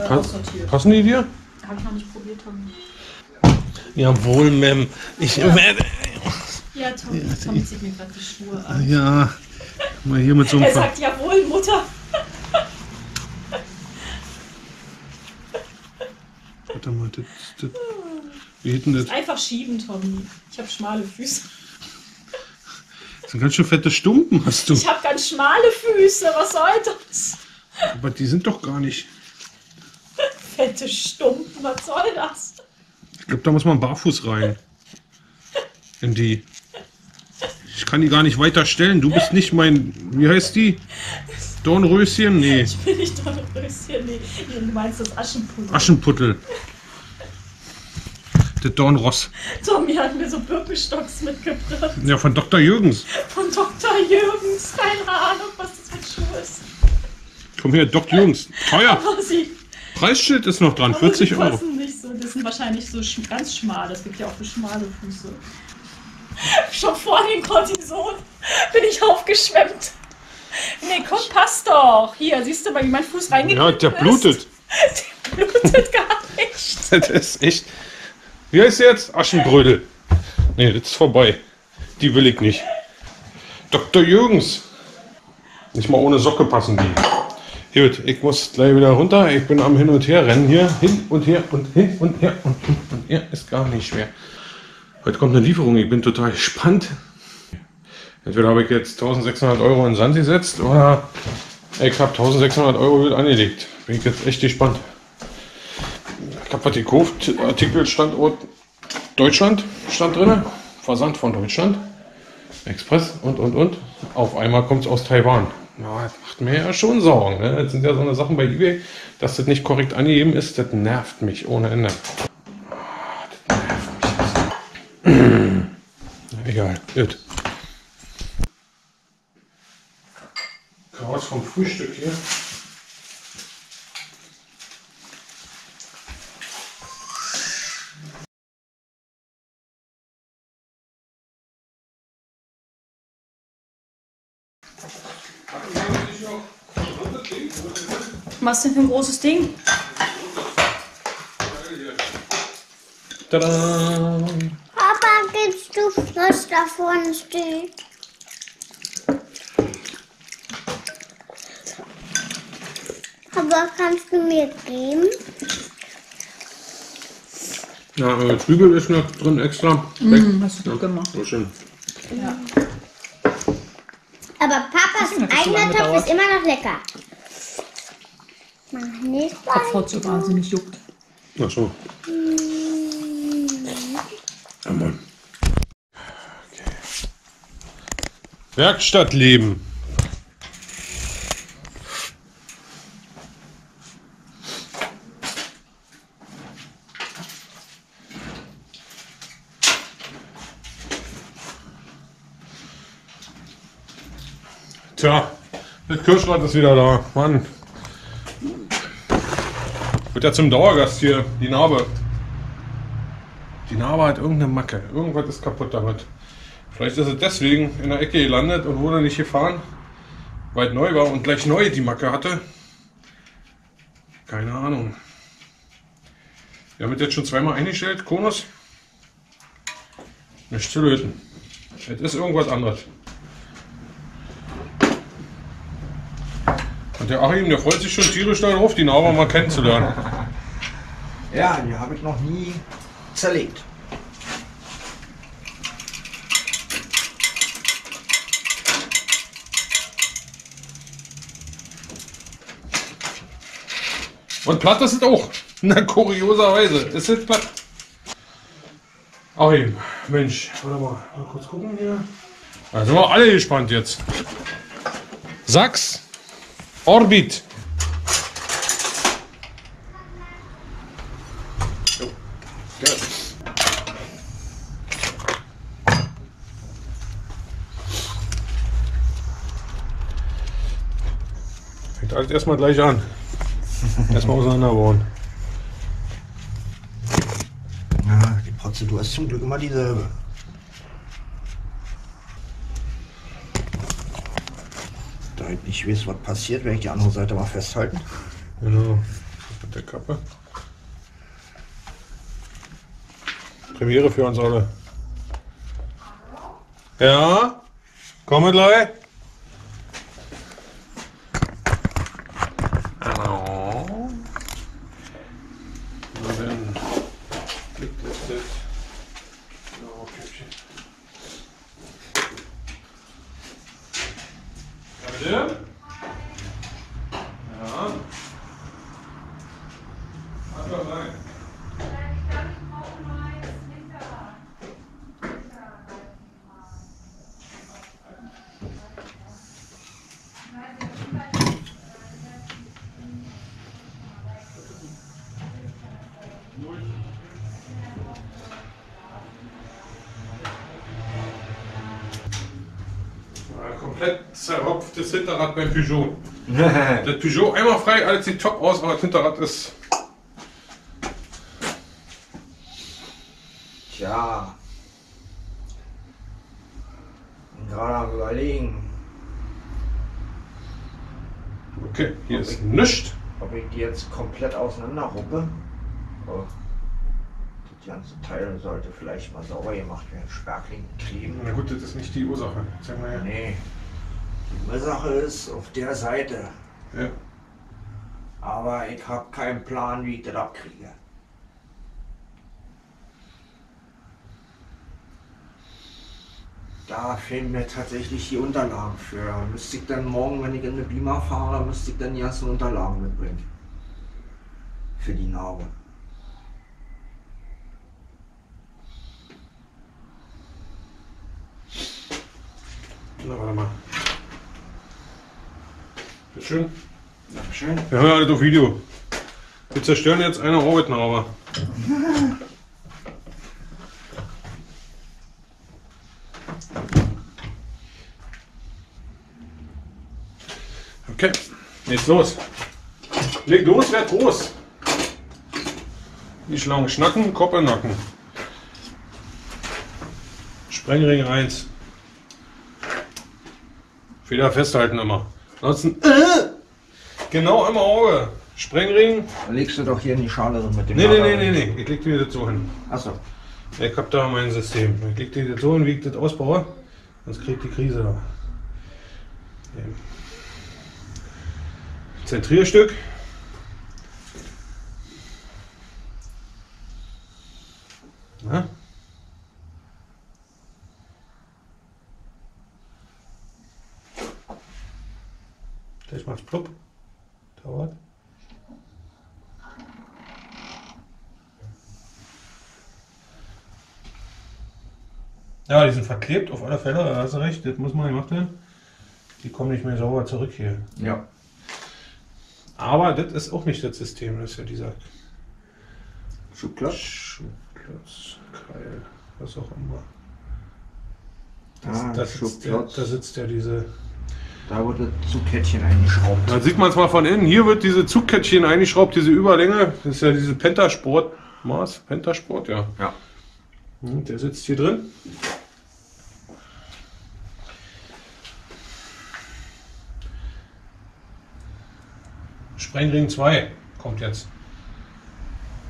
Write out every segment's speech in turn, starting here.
äh, aussortiert. passen die dir? Habe ich noch nicht probiert, Tommy. Jawohl, Mem. Ich werde. Ja, Tommy, Tommy zieht mir gerade die Schuhe an. Ja, mal hier mit so einem. Er sagt, jawohl, Mutter. Warte mal, das, das, wie denn das? Einfach schieben, Tommy. Ich habe schmale Füße. Das sind ganz schön fette Stumpen, hast du. Ich habe ganz schmale Füße. Was soll das? Aber die sind doch gar nicht. Fette Stumpen, was soll das? Ich glaube, da muss man barfuß rein. In die. Ich kann die gar nicht weiter stellen. Du bist nicht mein. Wie heißt die? Dornröschen? Nee. Ich bin nicht doch ein Röschen. Nee, du meinst das Aschenpulver. Aschenputtel. Der Dornross. Tommy hat mir so Birkenstocks mitgebracht. Ja, von Dr. Jürgens. Von Dr. Jürgens. Keine Ahnung, was das für ein Schuh ist. Komm her, Dr. Jürgens. Teuer. Aber sie Preisschild ist noch dran. aber 40 die Euro. passen nicht so. Das sind wahrscheinlich so ganz schmal. Das gibt ja auch für schmale Füße. Schon vor dem Cortison bin ich aufgeschwemmt. Nee, komm, passt doch. Hier, siehst du mal, wie mein Fuß Ja, reingekippt der blutet. Der blutet gar nicht. Das ist echt. Wie heißt jetzt? Aschenbrödel. Nee, das ist vorbei. Die will ich nicht. Dr. Jürgens. Nicht mal ohne Socke passen die. Gut, ich muss gleich wieder runter. Ich bin am Hin und Her rennen hier. Hin und her und hin und her und hin und her. Ist gar nicht schwer. Heute kommt eine Lieferung. Ich bin total gespannt. Entweder habe ich jetzt 1600 Euro in Sand gesetzt oder ich habe 1600 Euro wieder angelegt. Bin ich jetzt echt gespannt. Ich habe was gekauft. Artikelstandort Deutschland stand drin. Versand von Deutschland. Express und und und. Auf einmal kommt es aus Taiwan. Ja, das macht mir ja schon Sorgen. Ne? Das sind ja so eine Sachen bei eBay, dass das nicht korrekt angegeben ist. Das nervt mich ohne Ende. Ah, Das nervt mich. Egal, gut. Chaos vom Frühstück hier. Was denn für ein großes Ding? Tada! Papa, gibst du, was da vorne steht? Aber kannst du mir geben? Ja, äh, Zwiebel ist noch drin extra. Hm, hast du gut gemacht. So schön. Ja. Aber Papas eigener Topf ist immer noch lecker. Mach nicht mal. Kopfhaut so wahnsinnig juckt. Ach so. Ja, Mann. Okay. Werkstattleben. Tja, das Kirschrad ist wieder da. Mann. Wird ja zum Dauergast hier, die Narbe. Die Narbe hat irgendeine Macke. Irgendwas ist kaputt damit. Vielleicht ist es deswegen in der Ecke gelandet und wurde nicht gefahren, weil es neu war und gleich neu die Macke hatte. Keine Ahnung. Wir haben jetzt schon zweimal eingestellt, Konus. Nicht zu löten. Es ist irgendwas anderes. Der Achim, der freut sich schon tierisch darauf, die Narbe mal kennenzulernen. Ja, die habe ich noch nie zerlegt. Und platt ist es auch. Na, kurioserweise. Ist es platt. Achim, Mensch, warte mal. Mal kurz gucken hier. Da sind wir alle gespannt jetzt. Sachs. Orbit. Fängt alles erstmal gleich an. Erstmal auseinanderbauen. Ja, die Prozedur ist zum Glück immer dieselbe. Da ich weiß, was passiert, werde ich die andere Seite mal festhalten. Genau. Mit der Kappe. Premiere für uns alle. Ja? Komme gleich. Hallo. Jetzt. Ja, okay. Ja, bitte? Zerropftes Hinterrad beim Peugeot. Das Peugeot einmal frei, alles sieht top aus, aber das Hinterrad ist. Tja. Bin gerade am überlegen, Okay, hier ist nichts. ob ich die jetzt komplett auseinanderruppe. Oh. Das ganze Teil sollte vielleicht mal sauber gemacht werden. Sperrklinken kleben. Na gut, das ist nicht die Ursache. Sag mal ja. Nee. Die Ursache ist auf der Seite. ja. Aber ich habe keinen Plan, wie ich das abkriege. Da fehlen mir tatsächlich die Unterlagen für. Müsste ich dann morgen, wenn ich in eine Beamer fahre, müsste ich dann die ganzen Unterlagen mitbringen. Für die Narbe. Na, warte mal. Schön. Dankeschön. Wir haben ja alles auf Video. Wir zerstören jetzt eine Orbitnarbe. Okay, jetzt los. Leg los, werd groß. Nicht lang schnacken, Kopf in Nacken. Sprengring 1. Feder festhalten immer. Ansonsten äh, genau im Auge. Sprengring. Dann legst du doch hier in die Schale drin mit dem Nee, nee, nee, nee, nee. Ich leg dir das so hin. Achso. Ich hab da mein System. Ich leg dir das so hin, wie ich das ausbaue. Sonst kriegt die Krise da. Zentrierstück. Na? Gleich macht's plopp. Dauert. Ja, die sind verklebt auf alle Fälle, da hast du recht, das muss man gemacht werden. Die kommen nicht mehr sauber zurück hier. Ja. Aber das ist auch nicht das System, das ist ja dieser Schubklotz. Schubklotz, Keil, was auch immer. Ah, da, sitzt der, da sitzt ja diese. Da wurde Zugkettchen eingeschraubt. Da sieht man es mal von innen. Hier wird diese Zugkettchen eingeschraubt, diese Überlänge. Das ist ja diese Pentasport. Maß? Pentasport, ja. Ja. Hm, Der sitzt hier drin. Sprengring 2 kommt jetzt.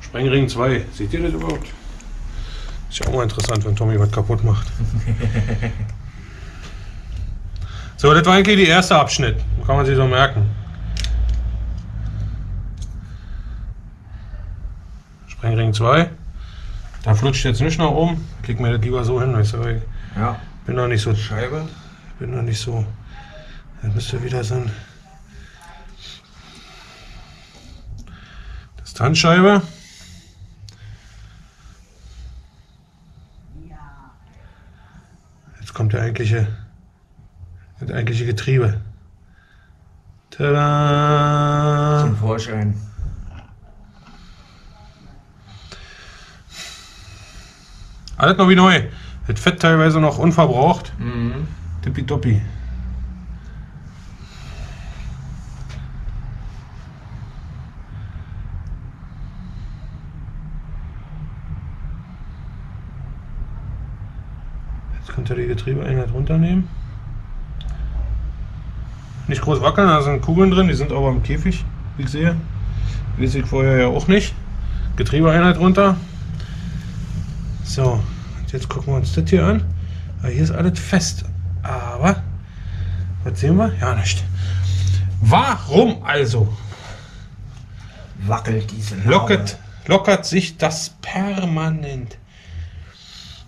Sprengring 2. Seht ihr das überhaupt? Ist ja auch mal interessant, wenn Tommy was kaputt macht. so, das war eigentlich der erste Abschnitt. Kann man sich so merken. Sprengring 2. Da flutscht jetzt nicht nach oben. Leg mir das lieber so hin. Weißt du, ich Ja. bin noch nicht so. Scheibe. Bin noch nicht so. Da müsste wieder so ein. Distanzscheibe. Jetzt kommt der eigentliche. Das eigentliche Getriebe. Tada! Zum Vorschein. Alles noch wie neu. Das Fett teilweise noch unverbraucht. Mhm. Tippitoppi. Jetzt könnt ihr die Getriebeeinheit runternehmen. Nicht groß wackeln, da sind Kugeln drin, die sind aber im Käfig, wie ich sehe. Weiß ich vorher ja auch nicht. Getriebeeinheit runter. So, jetzt gucken wir uns das hier an. Hier ist alles fest. Aber, was sehen wir? Ja, nicht. Warum also Wackelt diese Narbe. lockert, lockert sich das permanent?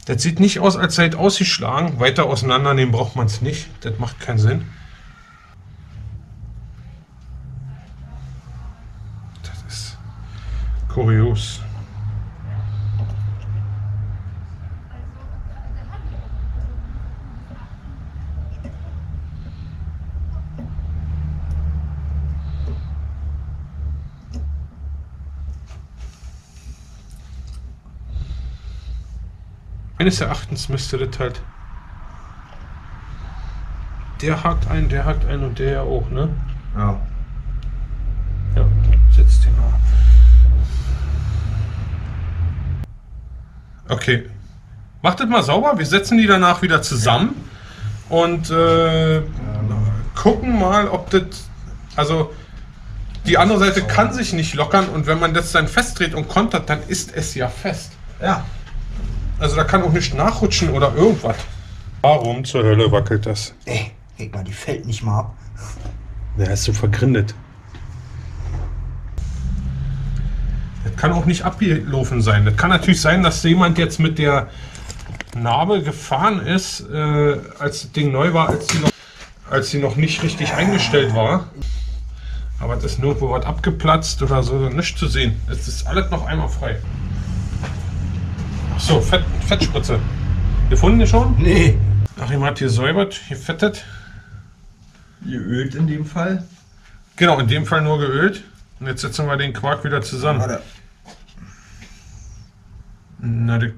Das sieht nicht aus, als sei es ausgeschlagen. Weiter auseinandernehmen braucht man es nicht. Das macht keinen Sinn. Das ist kurios. Meines Erachtens müsste das halt. Der hakt ein, der hakt ein und der ja auch, ne? Ja. Ja, setzt den mal. Okay. Macht das mal sauber. Wir setzen die danach wieder zusammen und äh, gucken mal, ob das. Also, die andere Seite kann sich nicht lockern und wenn man das dann festdreht und kontert, dann ist es ja fest. Ja. Also, da kann auch nicht nachrutschen oder irgendwas. Warum zur Hölle wackelt das? Ey, guck mal, die fällt nicht mal ab. Der ist so vergrindet. Das kann auch nicht abgelaufen sein. Das kann natürlich sein, dass jemand jetzt mit der Narbe gefahren ist, äh, als das Ding neu war, als sie, noch, als sie noch nicht richtig eingestellt war. Aber es ist nirgendwo was abgeplatzt oder so, nichts zu sehen. Es ist alles noch einmal frei. So, Fett, Fettspritze. Gefunden schon? Nee. Ach, jemand hat hier säubert, hier fettet. Geölt in dem Fall. Genau, in dem Fall nur geölt. Und jetzt setzen wir den Quark wieder zusammen. Warte. Na, die...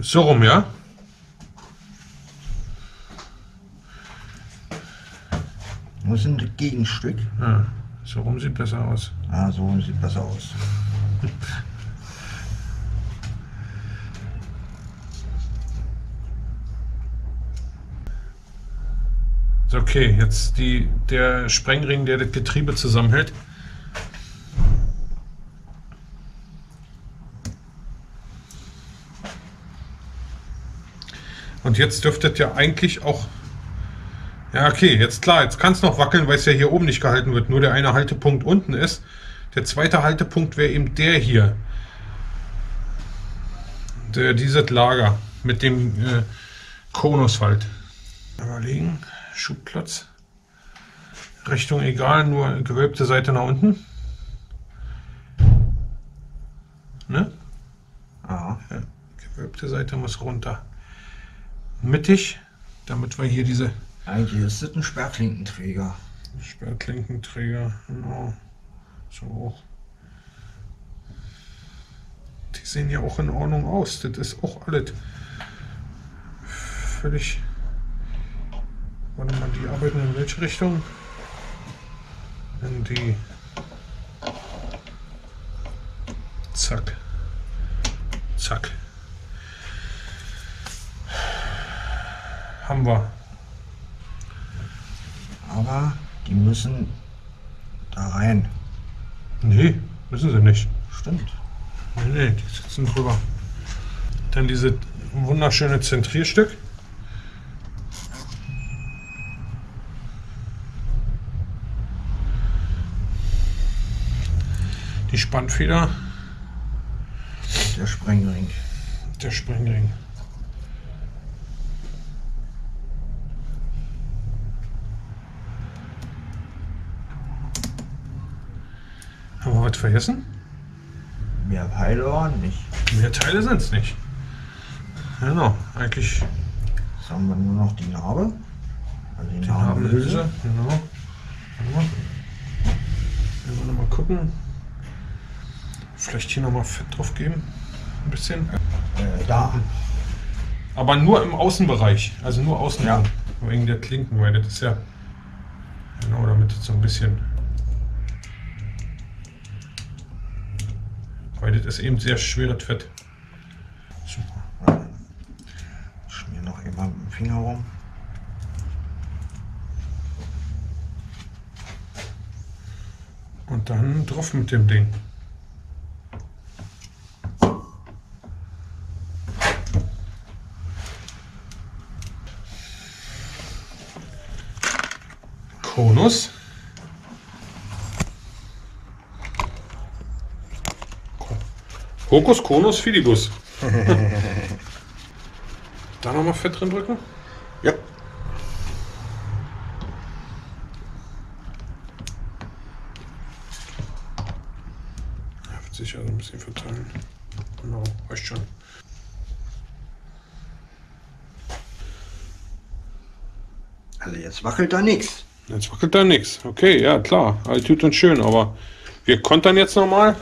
So rum, ja? Wo ist denn das Gegenstück? ja? So rum sieht besser aus. Ah, so sieht besser aus. Okay, jetzt die, der Sprengring, der das Getriebe zusammenhält. Und jetzt dürfte es ja eigentlich auch. Ja, okay, jetzt klar, jetzt kann es noch wackeln, weil es ja hier oben nicht gehalten wird. Nur der eine Haltepunkt unten ist. Der zweite Haltepunkt wäre eben der hier. Der, dieses Lager mit dem äh, Konuswald. Überlegen, Schubplatz. Richtung egal, nur gewölbte Seite nach unten. Ne? Ah. Ja, gewölbte Seite muss runter. Mittig, damit wir hier diese Eigentlich ist das ein Sperrklinkenträger. Sperrklinkenträger, genau. So auch. Die sehen ja auch in Ordnung aus. Das ist auch alles völlig. Warte mal, die arbeiten in welche Richtung? In die. Zack. Zack. Haben wir. Aber die müssen da rein. Nee, müssen sie nicht. Stimmt. Nee, nee, die sitzen drüber. Dann diese wunderschöne Zentrierstück. Die Spannfeder, Der Sprengring. der Sprengring. Was vergessen? Mehr Pfeile waren nicht. Mehr Teile sind es nicht. Genau, eigentlich Jetzt haben wir nur noch die Narbe. Also die, die Narbenhülse. Narbenhülse. Genau. Wenn wir nochmal gucken. Vielleicht hier nochmal Fett drauf geben. Ein bisschen. Äh, da. Aber nur im Außenbereich. Also nur außen. Ja. Wegen der Klinken, weil das ist ja. Genau, damit es so ein bisschen. Weil das ist eben sehr schweres Fett. Super. Schmier noch immer mit dem Finger rum. Und dann drauf mit dem Ding. Konus. Hokus, Konus, Fidibus. da nochmal Fett drin drücken. Ja. Sich also ein bisschen verteilen. Genau, reicht schon. Also jetzt wackelt da nichts. Jetzt wackelt da nichts. Okay, ja klar. Alles tut uns schön, aber wir kontern jetzt nochmal.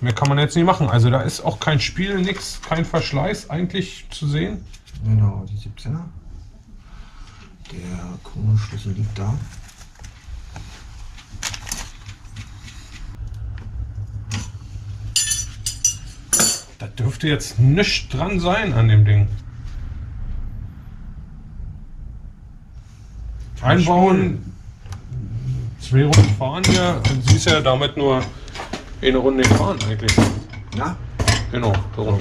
Mehr kann man jetzt nicht machen. Also da ist auch kein Spiel, nichts, kein Verschleiß eigentlich zu sehen. Genau, die 17er. Der Kronenschlüssel liegt da. Da dürfte jetzt nichts dran sein an dem Ding. Einbauen, zwei Runden fahren hier. Du siehst ja damit nur eine Runde fahren eigentlich. Na? Genau, so rum.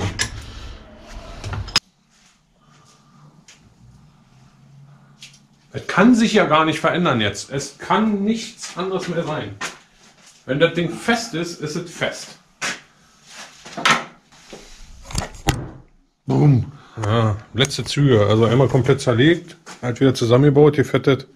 Es kann sich ja gar nicht verändern jetzt. Es kann nichts anderes mehr sein. Wenn das Ding fest ist, ist es fest. Boom. Ja, letzte Züge. Also einmal komplett zerlegt, halt wieder zusammengebaut, gefettet.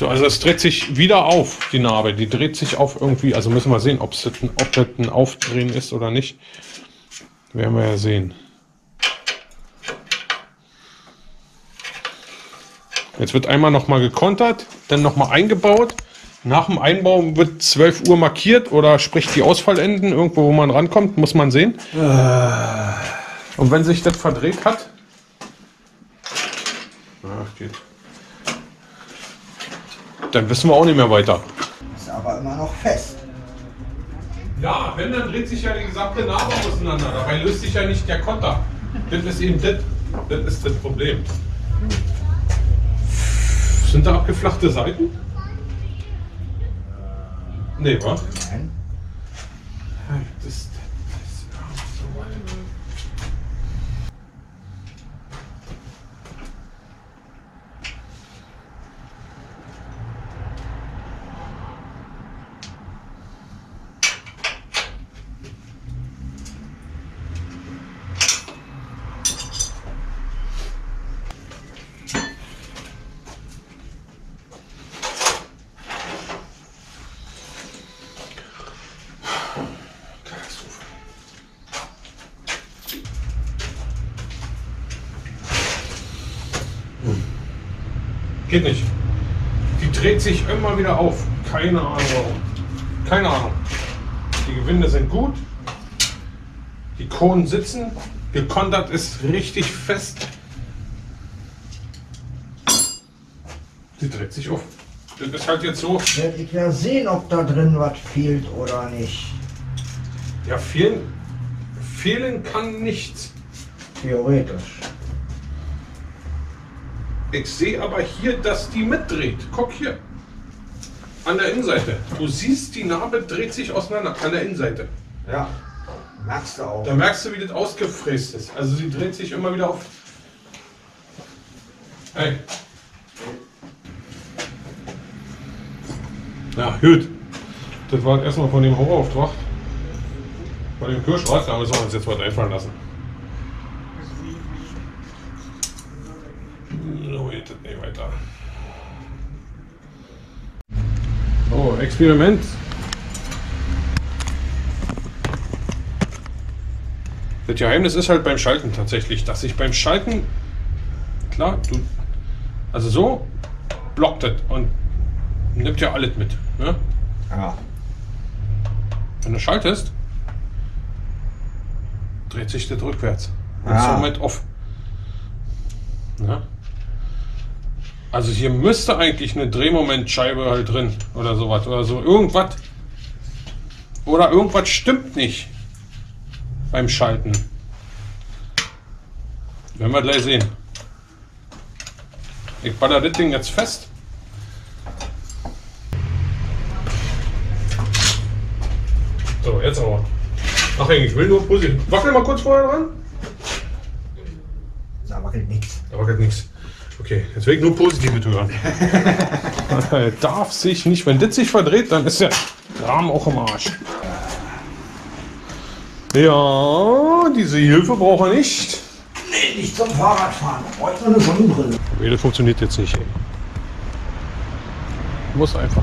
So, also es dreht sich wieder auf, die Narbe. Die dreht sich auf irgendwie. Also müssen wir sehen, ob das ein Aufdrehen ist oder nicht. Werden wir ja sehen. Jetzt wird einmal nochmal gekontert, dann nochmal eingebaut. Nach dem Einbau wird 12 Uhr markiert oder sprich die Ausfallenden, irgendwo wo man rankommt, muss man sehen. Und wenn sich das verdreht hat, ach, geht. Dann wissen wir auch nicht mehr weiter. Ist aber immer noch fest. Ja, wenn, dann dreht sich ja die gesamte Narbe auseinander. Dabei löst sich ja nicht der Konter. Das ist eben das. Das ist das Problem. Sind da abgeflachte Seiten? Nee, was? Nein. Das, Geht nicht. Die dreht sich immer wieder auf. Keine Ahnung warum. Keine Ahnung. Die Gewinde sind gut. Die Kronen sitzen. Gekontert ist richtig fest. Die dreht sich auf. Das ist halt jetzt so. Werde ich ja sehen, ob da drin was fehlt oder nicht. Ja, fehlen, fehlen kann nichts. Theoretisch. Ich sehe aber hier, dass die mitdreht. Guck hier. An der Innenseite. Du siehst, die Narbe dreht sich auseinander. An der Innenseite. Ja. Merkst du auch. Da merkst du, wie das ausgefräst ist. Also sie dreht sich immer wieder auf. Hey. Ja, gut. Das war erstmal von dem Horrorauftrag. Von dem Kirschrad, da müssen wir uns jetzt was einfallen lassen. So geht das nicht weiter. So, Experiment. Das Geheimnis ist halt beim Schalten tatsächlich, dass ich beim Schalten, klar, du, also so blockt das und nimmt ja alles mit. Ne? Ja. Wenn du schaltest, dreht sich das rückwärts. Und Ah. somit auf. Ja? Also hier müsste eigentlich eine Drehmomentscheibe halt drin oder sowas oder so. Irgendwas. Oder irgendwas stimmt nicht beim Schalten. Werden wir gleich sehen. Ich baller das Ding jetzt fest. So, jetzt aber. Ach, ich will nur positiv. Wackel mal kurz vorher dran. Da wackelt nichts. Da wackelt nichts. Okay, jetzt will ich nur positive hören. Er darf sich nicht, wenn das sich verdreht, dann ist der Rahmen auch im Arsch. Ja, diese Hilfe braucht er nicht. Nee, nicht zum Fahrradfahren. Da braucht man eine Sonnenbrille. Nee, das funktioniert jetzt nicht. Ey. Muss einfach.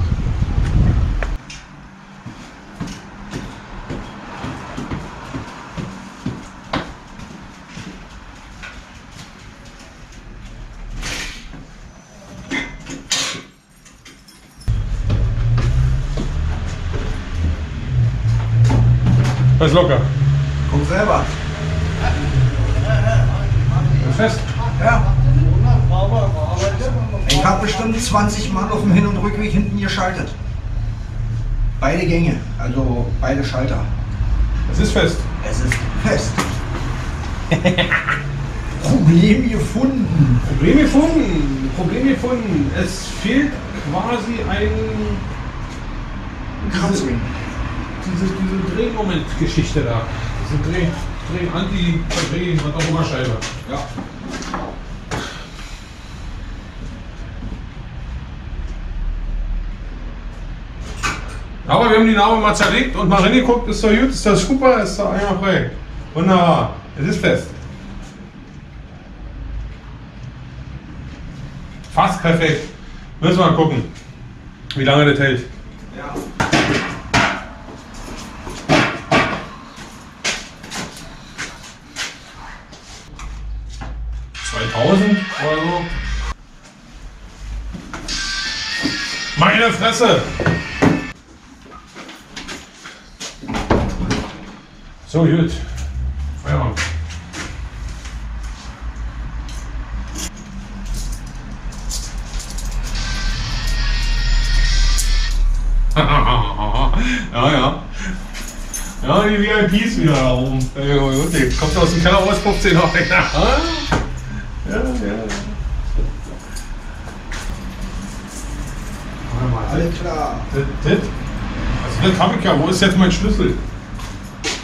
Das ist locker. Guck selber. Fest. Ja. Ich habe bestimmt 20 Mal auf dem Hin- und Rückweg hinten geschaltet. Beide Gänge, also beide Schalter. Es ist fest. Es ist fest. Problem gefunden. Problem gefunden. Problem gefunden. Es fehlt quasi ein Kratzring. Diese, diese Drehmoment-Geschichte da. Diese Dreh, Dreh, Anti, Verdrehen, was auch immer Scheibe. Ja. Aber wir haben die Narbe mal zerlegt und mal reingeguckt, ist doch gut, ist das super, ist doch einmal frei. Wunderbar, es ist fest. Fast perfekt. Müssen wir mal gucken, wie lange das hält. Ja. Zweitausend oder so. Meine Fresse! So, gut. Feierabend. ja, ja. Ja, die VIPs wieder da oben. Ey, gut, die kommt aus dem Keller raus, puppt sie noch. Ja, ja. ja. Warte mal, Alles klar. das, das, also das habe ich ja. Wo ist jetzt mein Schlüssel?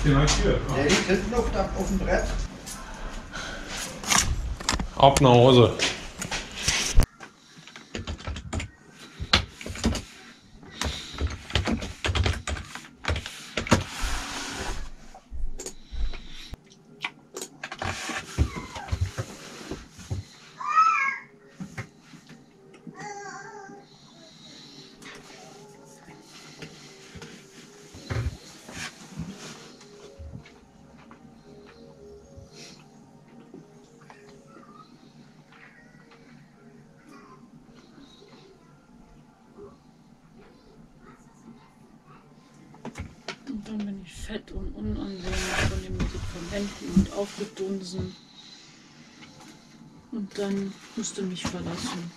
Den habe ich hier. Der liegt hinten auf, auf dem Brett. Ab nach Hause. Fett und unansehnlich von den Medikamenten und aufgedunsen. Und dann musst du mich verlassen.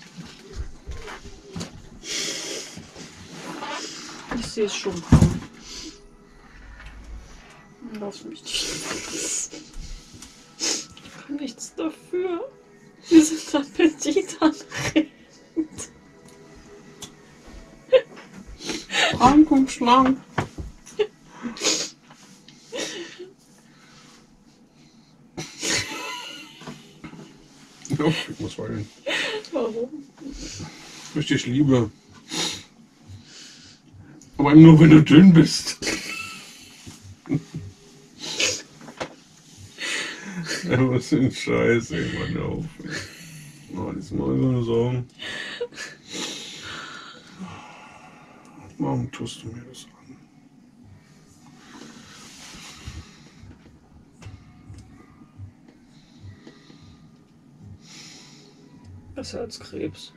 Ich sehe es schon kommen. Lass mich nicht. Ich kann nichts dafür. Wir sind Appetit anregend. Krank und schlank. Ja, ich muss heulen. Warum? Ich dich liebe. Aber eben nur, wenn du dünn bist. was für ein Scheiß, ey, Mann, auf. Oh, das mal so eine Sorgen. Warum tust du mir das an? Besser als Krebs.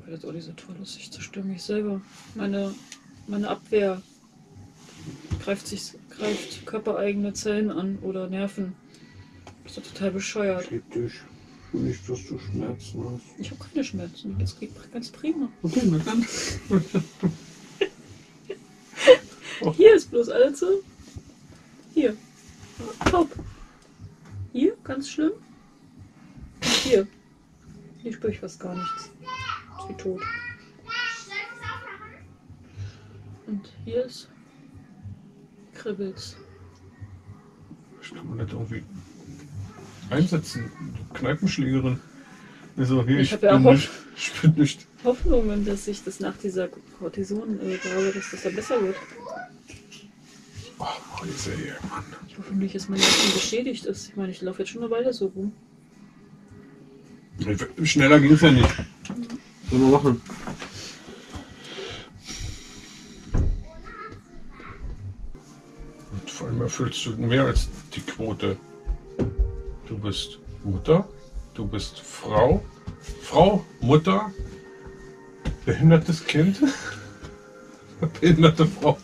Weil das auch nicht so toll ist, sich zu stören mich selber. Meine, meine Abwehr greift sich greift körpereigene Zellen an oder Nerven. Das ist doch total bescheuert. Schieb dich. Nicht, dass du Schmerzen hast. Ich habe keine Schmerzen. Jetzt geht ganz prima. Okay, na dann. Hier ist bloß alles so. Hier. Top. ganz schlimm. Hier. Hier spüre ich fast gar nichts. Ist wie tot. Und hier ist kribbelt's. Ich kann man das irgendwie einsetzen. Kneipenschlägerin. Also hier, Ich ich, ja bin nicht, ich bin nicht. Hoffnungen, dass sich das nach dieser Cortison-Gabe, dass das dann besser wird. Oh, Mäuse hier, Mann. Ich hoffe nicht, dass mein Nerven beschädigt ist. Ich meine, ich laufe jetzt schon eine Weile so rum. Schneller ging es ja nicht. Sollen wir machen? Und vor allem erfüllst du mehr als die Quote. Du bist Mutter, du bist Frau, Frau, Mutter, behindertes Kind, behinderte Frau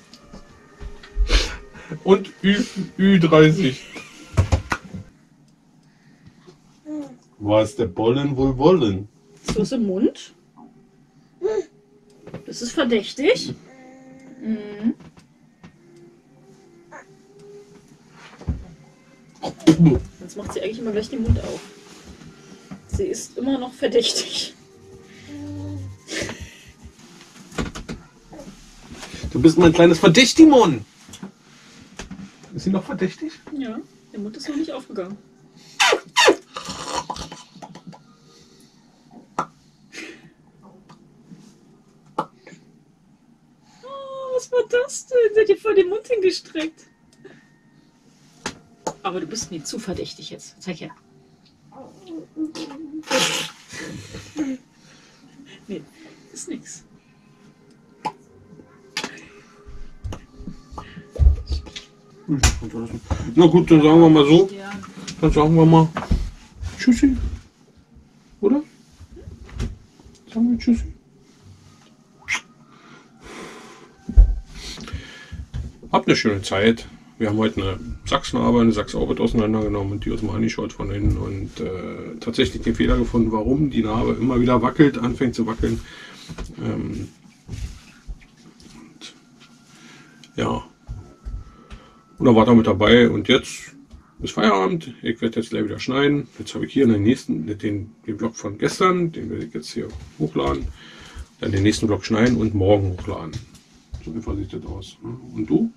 und Ü, Ü30. Was der Bollen wohl wollen? Ist was im Mund? Das ist verdächtig. Mhm. Jetzt macht sie eigentlich immer gleich den Mund auf. Sie ist immer noch verdächtig. Du bist mein kleines Verdächtimon. Ist sie noch verdächtig? Ja, der Mund ist noch nicht aufgegangen. Oh, was war das denn? Der hat dir vor den Mund hingestreckt. Aber du bist mir zu verdächtig jetzt. Zeig her. Nee, ist nix. Na gut, dann sagen wir mal so. Dann sagen wir mal Tschüssi. Oder? Sagen wir Tschüssi. Habt eine schöne Zeit. Wir haben heute eine Sachsnarbe, eine Sachsaubit auseinandergenommen und die uns mal angeschaut von innen und äh, tatsächlich den Fehler gefunden, warum die Narbe immer wieder wackelt, anfängt zu wackeln. Ähm, und, ja, und dann war damit dabei und jetzt ist Feierabend. Ich werde jetzt gleich wieder schneiden. Jetzt habe ich hier den nächsten, den, den Blog von gestern, den werde ich jetzt hier hochladen. Dann den nächsten Blog schneiden und morgen hochladen. So einfach sieht das aus. Und du?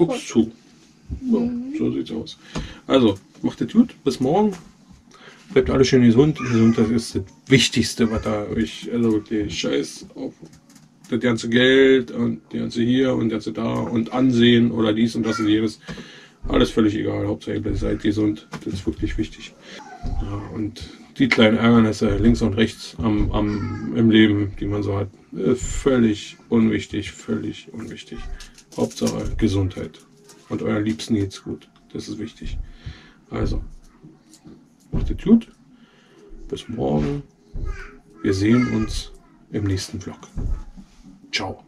Guckst zu. So, so sieht's aus. Also, macht es gut. Bis morgen. Bleibt alle schön gesund. Gesundheit ist das Wichtigste, was da euch, also wirklich scheiß auf das ganze Geld und die ganze hier und das ganze da und Ansehen oder dies und das und jenes. Alles völlig egal. Hauptsache ihr seid gesund. Das ist wirklich wichtig. Ja, und die kleinen Ärgernisse links und rechts am, am, im Leben, die man so hat, äh, völlig unwichtig, völlig unwichtig. Hauptsache Gesundheit. Und euren Liebsten geht's gut. Das ist wichtig. Also, macht es gut. Bis morgen. Wir sehen uns im nächsten Vlog. Ciao.